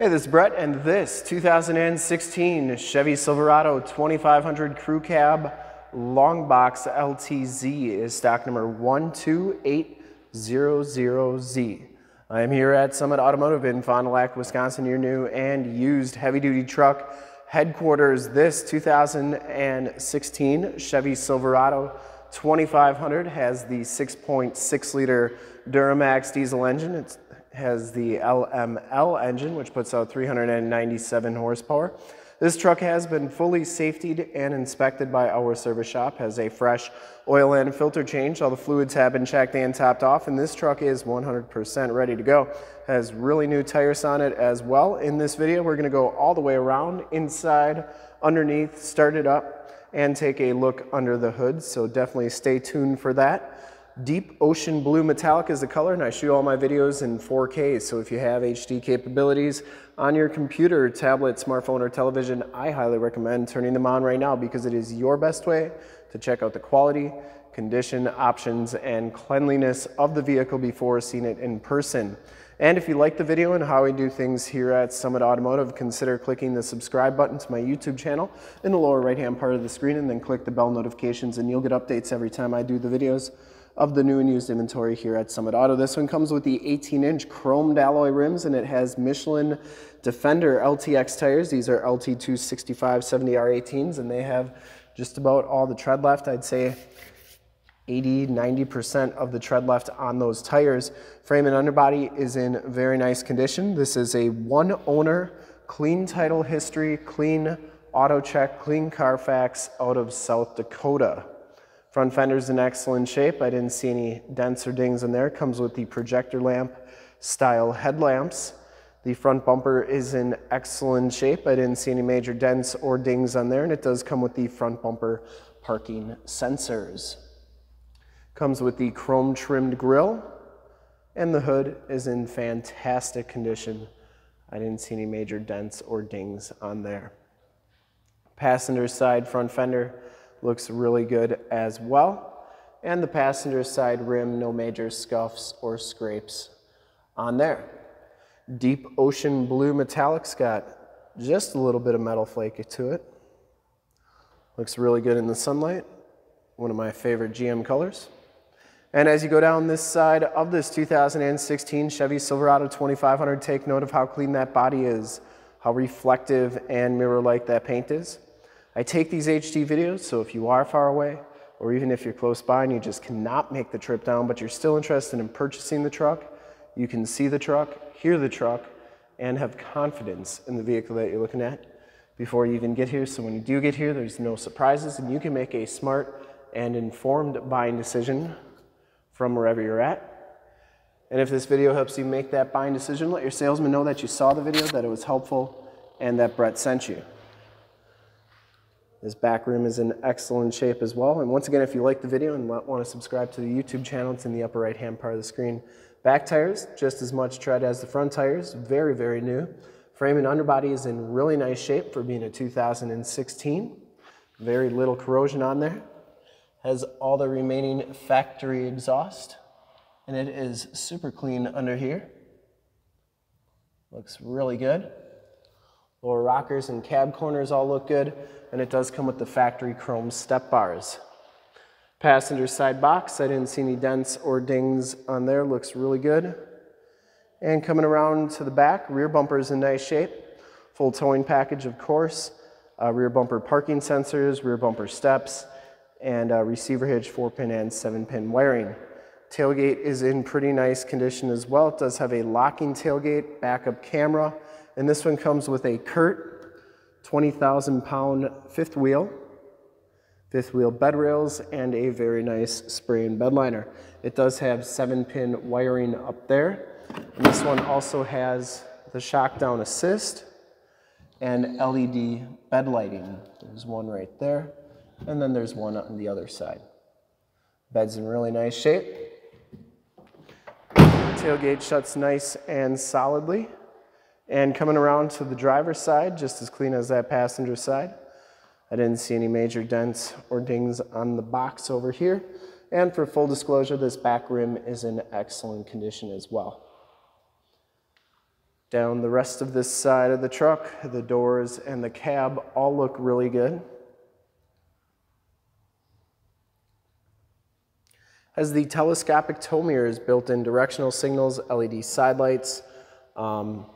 Hey, this is Brett, and this 2016 Chevy Silverado 2500 Crew Cab Long Box LTZ is stock number 12800Z. I am here at Summit Automotive in Fond du Lac, Wisconsin, your new and used heavy-duty truck headquarters. This 2016 Chevy Silverado 2500 has the 6.6 liter Duramax diesel engine. It's has the LML engine, which puts out 397 horsepower. This truck has been fully safetied and inspected by our service shop, has a fresh oil and filter change. All the fluids have been checked and topped off, and this truck is 100% ready to go. Has really new tires on it as well. In this video, we're gonna go all the way around, inside, underneath, start it up, and take a look under the hood, so definitely stay tuned for that. Deep Ocean Blue Metallic is the color, and I shoot all my videos in 4K, so if you have HD capabilities on your computer, tablet, smartphone, or television, I highly recommend turning them on right now because it is your best way to check out the quality, condition, options, and cleanliness of the vehicle before seeing it in person. And if you like the video and how we do things here at Summit Automotive, consider clicking the subscribe button to my YouTube channel in the lower right hand part of the screen and then click the bell notifications and you'll get updates every time I do the videos of the new and used inventory here at Summit Auto. This one comes with the 18-inch chromed alloy rims and it has Michelin Defender LTX tires. These are LT265 70R18s and they have just about all the tread left. I'd say 80, 90% of the tread left on those tires. Frame and underbody is in very nice condition. This is a one owner, clean title history, clean auto check, clean Carfax out of South Dakota. Front fender's in excellent shape. I didn't see any dents or dings in there. Comes with the projector lamp style headlamps. The front bumper is in excellent shape. I didn't see any major dents or dings on there, and it does come with the front bumper parking sensors. Comes with the chrome trimmed grille, and the hood is in fantastic condition. I didn't see any major dents or dings on there. Passenger side front fender looks really good as well. And the passenger side rim, no major scuffs or scrapes on there. Deep ocean blue metallic's got just a little bit of metal flake to it. Looks really good in the sunlight. One of my favorite GM colors. And as you go down this side of this 2016 Chevy Silverado 2500, take note of how clean that body is, how reflective and mirror-like that paint is. I take these HD videos, so if you are far away, or even if you're close by and you just cannot make the trip down, but you're still interested in purchasing the truck, you can see the truck, hear the truck, and have confidence in the vehicle that you're looking at before you even get here. So when you do get here, there's no surprises and you can make a smart and informed buying decision from wherever you're at. And if this video helps you make that buying decision, let your salesman know that you saw the video, that it was helpful, and that Brett sent you. This back room is in excellent shape as well. And once again, if you like the video and want to subscribe to the YouTube channel, it's in the upper right hand part of the screen. Back tires, just as much tread as the front tires, very, very new. Frame and underbody is in really nice shape for being a 2016. Very little corrosion on there. Has all the remaining factory exhaust. And it is super clean under here. Looks really good. Lower rockers and cab corners all look good, and it does come with the factory chrome step bars. Passenger side box, I didn't see any dents or dings on there, looks really good. And coming around to the back, rear bumper is in nice shape. Full towing package, of course. Uh, rear bumper parking sensors, rear bumper steps, and uh, receiver hitch, 4-pin and 7-pin wiring. Tailgate is in pretty nice condition as well. It does have a locking tailgate, backup camera, and this one comes with a CURT 20,000 pound fifth wheel, fifth wheel bed rails, and a very nice spray bed liner. It does have seven pin wiring up there. And this one also has the shock down assist and LED bed lighting. There's one right there, and then there's one on the other side. Bed's in really nice shape. Tailgate shuts nice and solidly. And coming around to the driver's side, just as clean as that passenger side. I didn't see any major dents or dings on the box over here. And for full disclosure, this back rim is in excellent condition as well. Down the rest of this side of the truck, the doors and the cab all look really good. Has the telescopic tow mirrors built-in directional signals, LED side lights, um,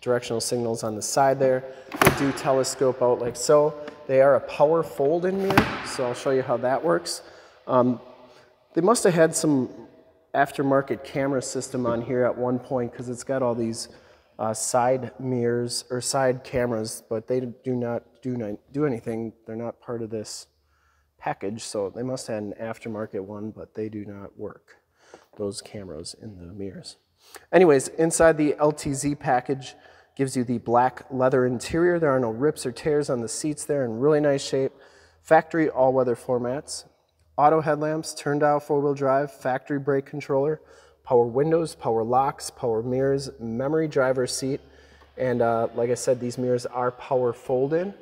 directional signals on the side there. They do telescope out like so. They are a power fold-in mirror, so I'll show you how that works. Um, they must have had some aftermarket camera system on here at one point because it's got all these uh, side mirrors or side cameras, but they do not do, not do anything. They're not part of this package, so they must have had an aftermarket one, but they do not work, those cameras in the mirrors. Anyways, inside the LTZ package gives you the black leather interior. There are no rips or tears on the seats there in really nice shape. Factory all-weather floor mats, auto headlamps, turn dial four-wheel drive, factory brake controller, power windows, power locks, power mirrors, memory driver seat, and uh, like I said, these mirrors are power fold-in.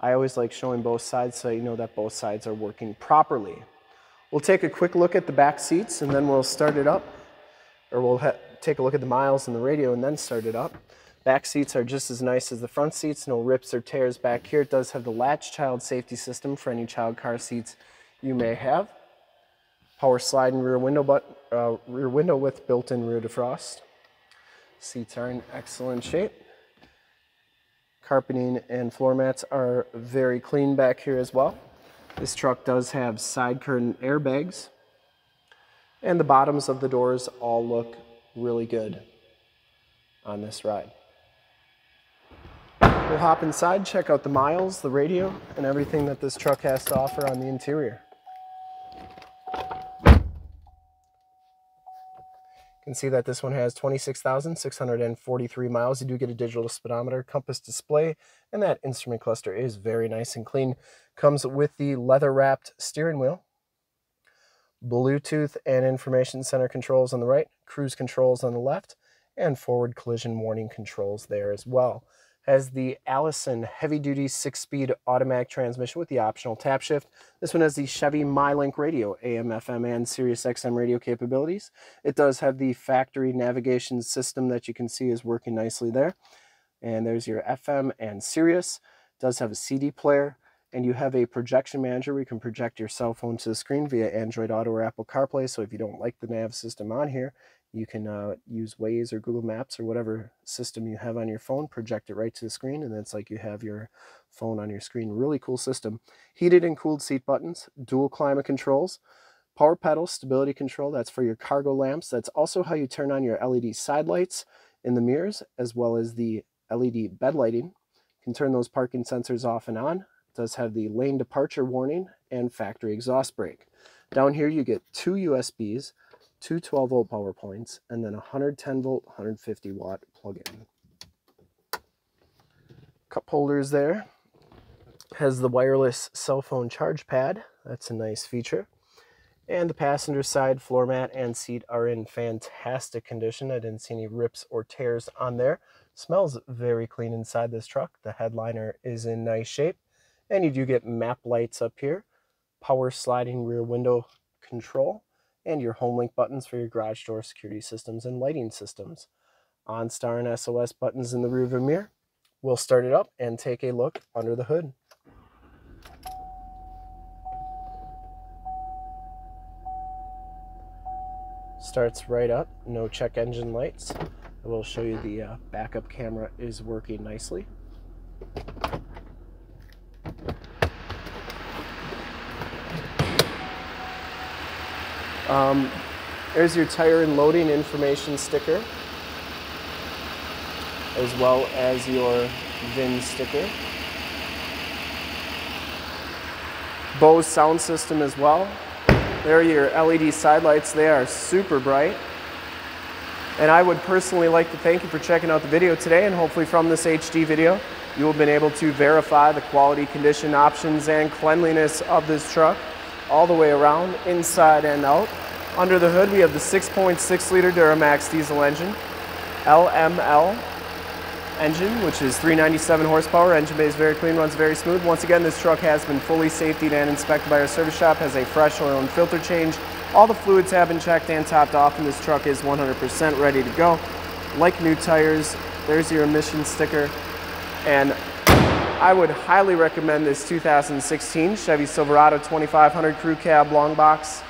I always like showing both sides so you know that both sides are working properly. We'll take a quick look at the back seats and then we'll start it up, or we'll take a look at the miles and the radio and then start it up. Back seats are just as nice as the front seats, no rips or tears back here. It does have the latch child safety system for any child car seats you may have. Power sliding rear window, but, uh, rear window with built-in rear defrost. Seats are in excellent shape. Carpeting and floor mats are very clean back here as well. This truck does have side curtain airbags. And the bottoms of the doors all look really good on this ride. We'll hop inside, check out the miles, the radio, and everything that this truck has to offer on the interior. You can see that this one has 26,643 miles. You do get a digital speedometer, compass display, and that instrument cluster is very nice and clean. Comes with the leather-wrapped steering wheel, Bluetooth and information center controls on the right, cruise controls on the left, and forward collision warning controls there as well. Has the Allison heavy-duty six-speed automatic transmission with the optional tap shift. This one has the Chevy MyLink radio, AM, FM, and Sirius XM radio capabilities. It does have the factory navigation system that you can see is working nicely there. And there's your FM and Sirius. Does have a CD player, and you have a projection manager where you can project your cell phone to the screen via Android Auto or Apple CarPlay. So if you don't like the nav system on here, you can uh, use Waze or Google Maps or whatever system you have on your phone, project it right to the screen, and it's like you have your phone on your screen. Really cool system. Heated and cooled seat buttons, dual climate controls, power pedals, stability control. That's for your cargo lamps. That's also how you turn on your LED side lights in the mirrors, as well as the LED bed lighting. You can turn those parking sensors off and on does have the lane departure warning and factory exhaust brake. Down here you get two USBs, two 12 volt power points, and then a 110 volt, 150 watt plug-in. Cup holders there. Has the wireless cell phone charge pad. That's a nice feature. And the passenger side floor mat and seat are in fantastic condition. I didn't see any rips or tears on there. Smells very clean inside this truck. The headliner is in nice shape. And you do get map lights up here, power sliding rear window control, and your home link buttons for your garage door security systems and lighting systems. OnStar and SOS buttons in the rearview mirror. We'll start it up and take a look under the hood. Starts right up, no check engine lights. I will show you the uh, backup camera is working nicely. Um, there's your tire and loading information sticker, as well as your VIN sticker. Bose sound system as well. There are your LED side lights. They are super bright. And I would personally like to thank you for checking out the video today and hopefully from this HD video you will have been able to verify the quality, condition, options, and cleanliness of this truck all the way around, inside and out. Under the hood, we have the 6.6 liter Duramax diesel engine, LML engine, which is 397 horsepower. Engine bay is very clean, runs very smooth. Once again, this truck has been fully safetied and inspected by our service shop, has a fresh oil and filter change. All the fluids have been checked and topped off, and this truck is 100% ready to go. Like new tires, There's your emission sticker. And I would highly recommend this 2016 Chevy Silverado 2500 Crew Cab Long Box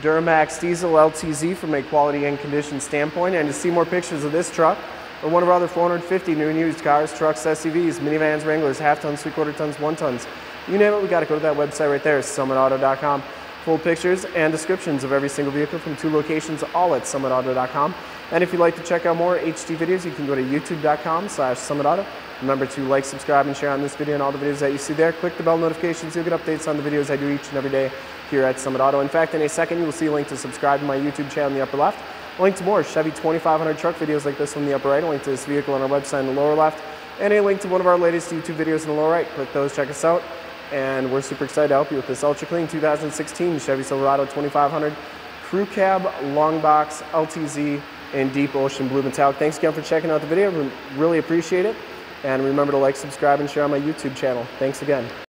Duramax Diesel LTZ from a quality and condition standpoint. And to see more pictures of this truck or one of our other 450 new and used cars, trucks, SUVs, minivans, Wranglers, half tons, three quarter tons, one tons, you name it, we got to go to that website right there, summitauto.com. Full pictures and descriptions of every single vehicle from two locations, all at summitauto.com. And if you'd like to check out more HD videos, you can go to youtube.com slash summitauto. Remember to like, subscribe, and share on this video and all the videos that you see there. Click the bell notifications. You'll get updates on the videos I do each and every day here at Summit Auto. In fact, in a second, you will see a link to subscribe to my YouTube channel in the upper left. A link to more Chevy 2500 truck videos like this one in the upper right. A link to this vehicle on our website in the lower left. And a link to one of our latest YouTube videos in the lower right. Click those, check us out. And we're super excited to help you with this ultra clean 2016 Chevy Silverado 2500 Crew Cab Long Box LTZ in Deep Ocean Blue Metallic. Thanks again for checking out the video. We really appreciate it. And remember to like, subscribe, and share on my YouTube channel. Thanks again.